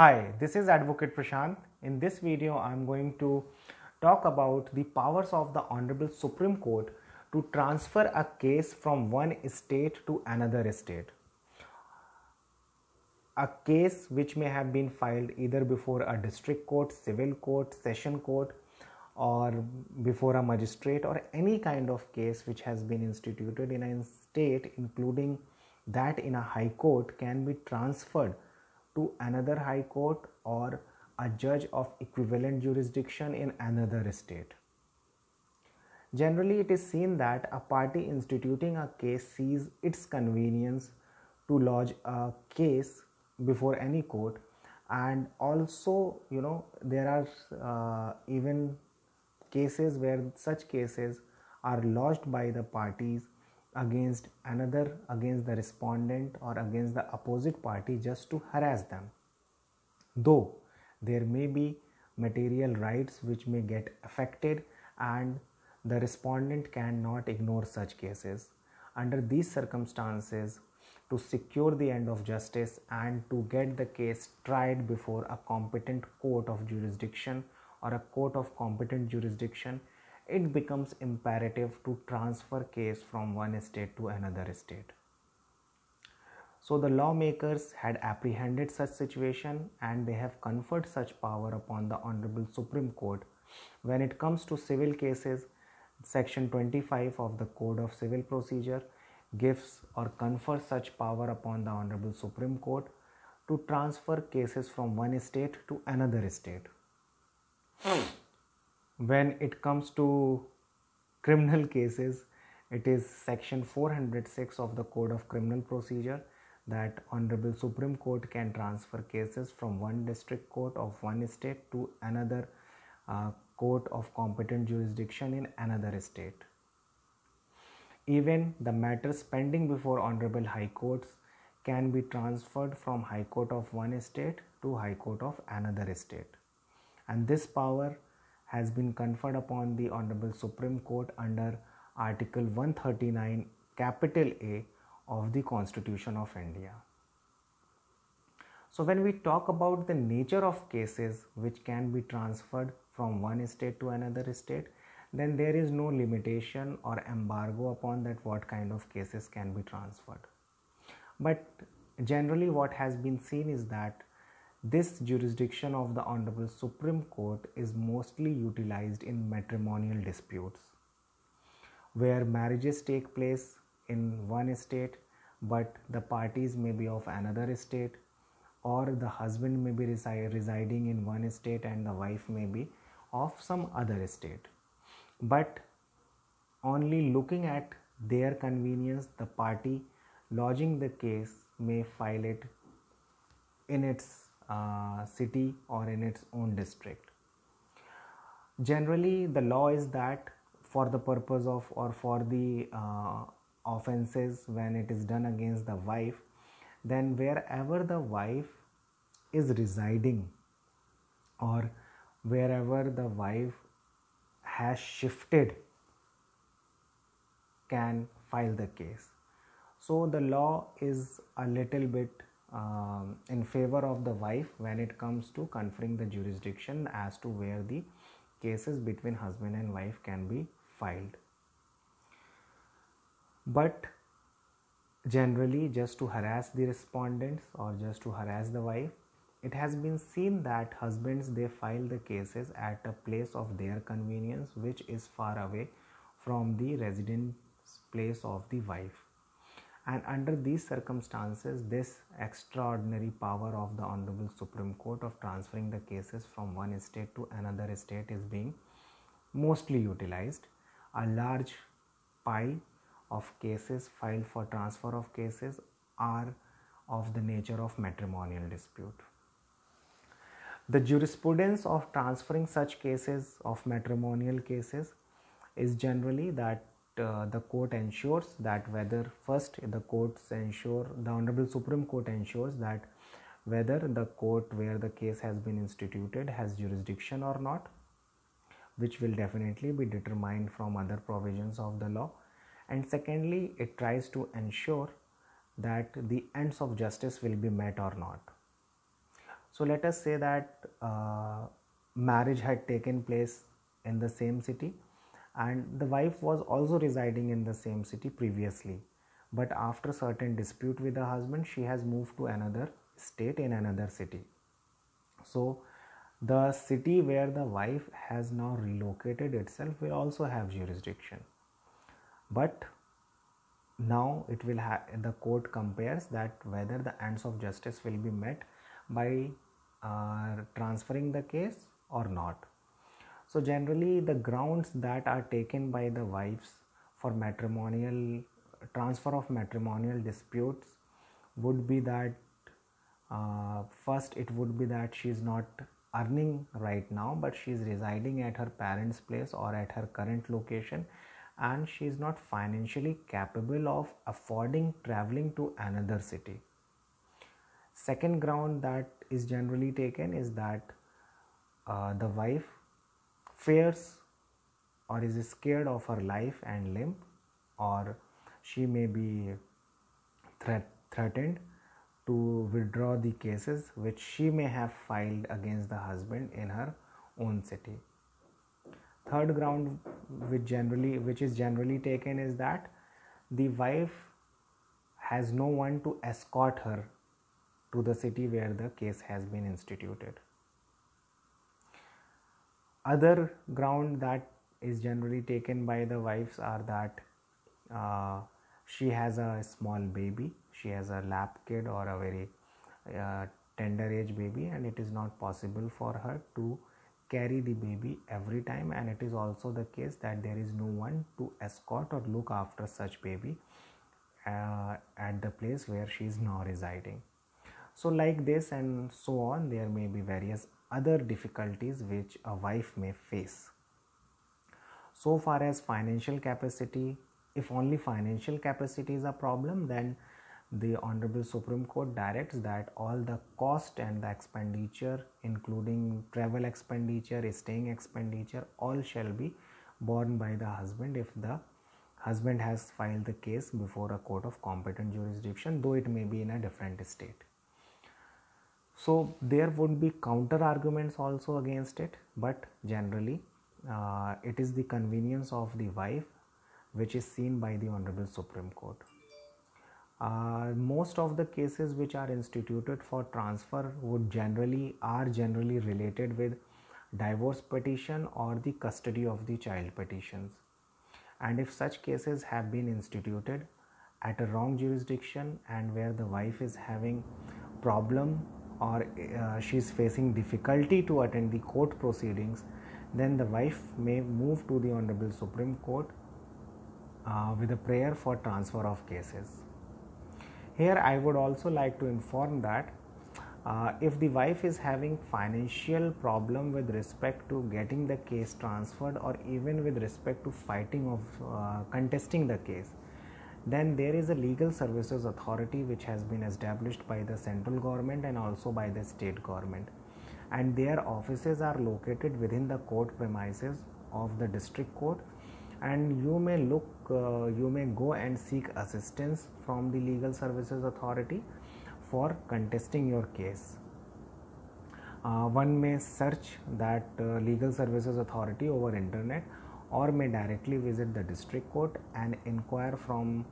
Hi, this is Advocate Prashant. In this video, I'm going to talk about the powers of the Honorable Supreme Court to transfer a case from one state to another state. A case which may have been filed either before a district court, civil court, session court, or before a magistrate, or any kind of case which has been instituted in a state, including that in a high court, can be transferred to another high court or a judge of equivalent jurisdiction in another state. Generally, it is seen that a party instituting a case sees its convenience to lodge a case before any court, and also, you know, there are uh, even cases where such cases are lodged by the parties against another against the respondent or against the opposite party just to harass them. Though there may be material rights which may get affected and the respondent cannot ignore such cases under these circumstances to secure the end of justice and to get the case tried before a competent court of jurisdiction or a court of competent jurisdiction it becomes imperative to transfer case from one state to another state. So the lawmakers had apprehended such situation and they have conferred such power upon the Honorable Supreme Court. When it comes to civil cases, section 25 of the Code of Civil Procedure gives or confers such power upon the Honorable Supreme Court to transfer cases from one state to another state when it comes to criminal cases it is section 406 of the code of criminal procedure that honorable supreme court can transfer cases from one district court of one state to another uh, court of competent jurisdiction in another state. Even the matters pending before honorable high courts can be transferred from high court of one state to high court of another state. And this power has been conferred upon the Honorable Supreme Court under Article 139 capital A of the Constitution of India. So when we talk about the nature of cases which can be transferred from one state to another state, then there is no limitation or embargo upon that what kind of cases can be transferred. But generally what has been seen is that this jurisdiction of the Honorable Supreme Court is mostly utilized in matrimonial disputes where marriages take place in one state but the parties may be of another state or the husband may be resi- residing in one state and the wife may be of some other state but only looking at their convenience the party lodging the case may file it in its city or in its own district. Generally, the law is that for the purpose of or for the uh, offenses when it is done against the wife, then wherever the wife is residing or wherever the wife has shifted can file the case. So the law is a little bit um, in favor of the wife when it comes to conferring the jurisdiction as to where the cases between husband and wife can be filed. But generally, just to harass the respondents or just to harass the wife, it has been seen that husbands they file the cases at a place of their convenience which is far away from the residence place of the wife and under these circumstances this extraordinary power of the honorable supreme court of transferring the cases from one state to another state is being mostly utilized. A large pile of cases filed for transfer of cases are of the nature of matrimonial dispute. The jurisprudence of transferring such cases of matrimonial cases is generally that uh, the court ensures that whether first the courts ensure the honorable supreme court ensures that whether the court where the case has been instituted has jurisdiction or not which will definitely be determined from other provisions of the law. And secondly it tries to ensure that the ends of justice will be met or not. So let us say that uh, marriage had taken place in the same city and the wife was also residing in the same city previously. But after certain dispute with the husband she has moved to another state in another city. So the city where the wife has now relocated itself will also have jurisdiction. But now it will have the court compares that whether the ends of justice will be met by uh, transferring the case or not so generally the grounds that are taken by the wives for matrimonial transfer of matrimonial disputes would be that uh, first it would be that she is not earning right now but she is residing at her parents place or at her current location and she is not financially capable of affording traveling to another city. Second ground that is generally taken is that uh, the wife fears or is scared of her life and limb or she may be threat, threatened to withdraw the cases which she may have filed against the husband in her own city. Third ground which generally which is generally taken is that the wife has no one to escort her to the city where the case has been instituted other ground that is generally taken by the wives are that uh, she has a small baby. She has a lap kid or a very uh, tender age baby and it is not possible for her to carry the baby every time. And it is also the case that there is no one to escort or look after such baby uh, at the place where she is now residing. So like this and so on there may be various other difficulties which a wife may face. So far as financial capacity if only financial capacity is a problem then the honorable supreme court directs that all the cost and the expenditure including travel expenditure staying expenditure all shall be borne by the husband if the husband has filed the case before a court of competent jurisdiction though it may be in a different state so there would be counter arguments also against it but generally uh, it is the convenience of the wife which is seen by the Honorable Supreme Court. Uh, most of the cases which are instituted for transfer would generally are generally related with divorce petition or the custody of the child petitions and if such cases have been instituted at a wrong jurisdiction and where the wife is having problem or uh, she is facing difficulty to attend the court proceedings then the wife may move to the honorable supreme court uh, with a prayer for transfer of cases. Here, I would also like to inform that uh, if the wife is having financial problem with respect to getting the case transferred or even with respect to fighting of uh, contesting the case then there is a legal services authority which has been established by the central government and also by the state government. And their offices are located within the court premises of the district court. And you may look uh, you may go and seek assistance from the legal services authority for contesting your case. Uh, one may search that uh, legal services authority over internet or may directly visit the district court and inquire from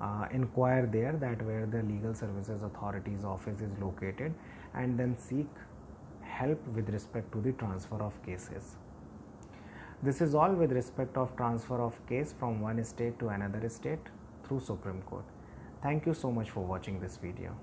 uh, inquire there that where the legal services authority's office is located and then seek help with respect to the transfer of cases this is all with respect of transfer of case from one state to another state through Supreme Court. Thank you so much for watching this video.